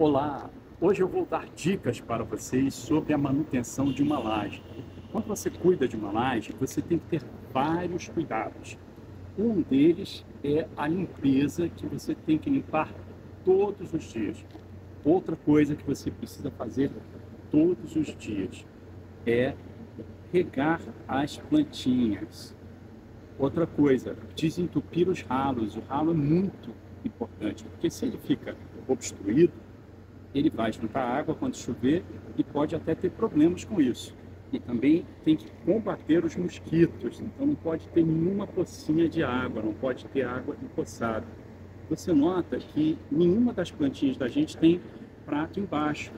Olá, hoje eu vou dar dicas para vocês sobre a manutenção de uma laje. Quando você cuida de uma laje, você tem que ter vários cuidados. Um deles é a limpeza, que você tem que limpar todos os dias. Outra coisa que você precisa fazer todos os dias é regar as plantinhas. Outra coisa, desentupir os ralos. O ralo é muito importante, porque se ele fica obstruído, ele vai juntar água quando chover e pode até ter problemas com isso. E também tem que combater os mosquitos, então não pode ter nenhuma pocinha de água, não pode ter água empoçada. Você nota que nenhuma das plantinhas da gente tem prato embaixo,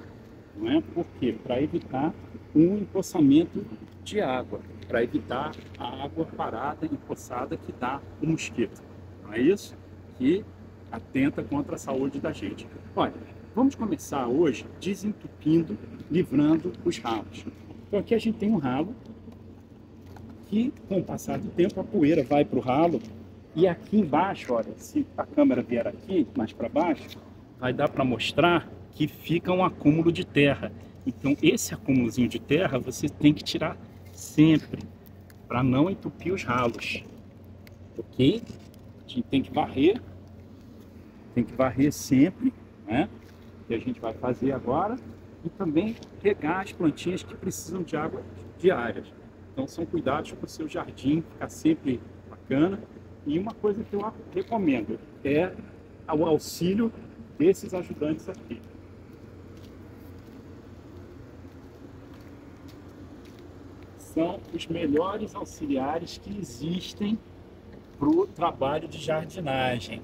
não é? Por quê? Para evitar um empoçamento de água, para evitar a água parada, empoçada que dá o mosquito. Não é isso? Que atenta contra a saúde da gente. Olha, vamos começar hoje desentupindo, livrando os ralos. Então aqui a gente tem um ralo que com o passar do tempo a poeira vai para o ralo e aqui embaixo, olha, se a câmera vier aqui mais para baixo, vai dar para mostrar que fica um acúmulo de terra. Então esse acúmulozinho de terra você tem que tirar sempre para não entupir os ralos, ok? A gente tem que varrer tem que varrer sempre, né? Que a gente vai fazer agora. E também regar as plantinhas que precisam de água diárias. Então são cuidados para o seu jardim ficar sempre bacana. E uma coisa que eu recomendo é o auxílio desses ajudantes aqui. São os melhores auxiliares que existem para o trabalho de jardinagem.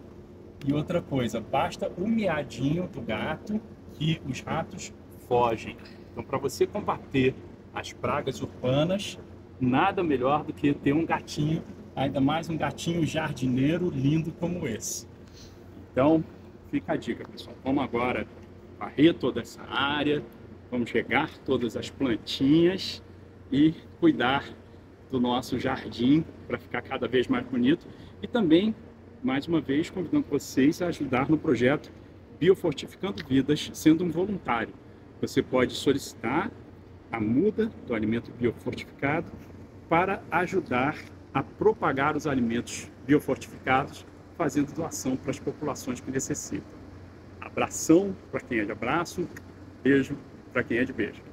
E outra coisa, basta o miadinho do gato que os ratos fogem. Então, para você combater as pragas urbanas, nada melhor do que ter um gatinho, ainda mais um gatinho jardineiro lindo como esse. Então, fica a dica, pessoal. Vamos agora varrer toda essa área, vamos regar todas as plantinhas e cuidar do nosso jardim para ficar cada vez mais bonito e também mais uma vez convidando vocês a ajudar no projeto Biofortificando Vidas, sendo um voluntário. Você pode solicitar a muda do alimento biofortificado para ajudar a propagar os alimentos biofortificados, fazendo doação para as populações que necessitam. Abração para quem é de abraço, beijo para quem é de beijo.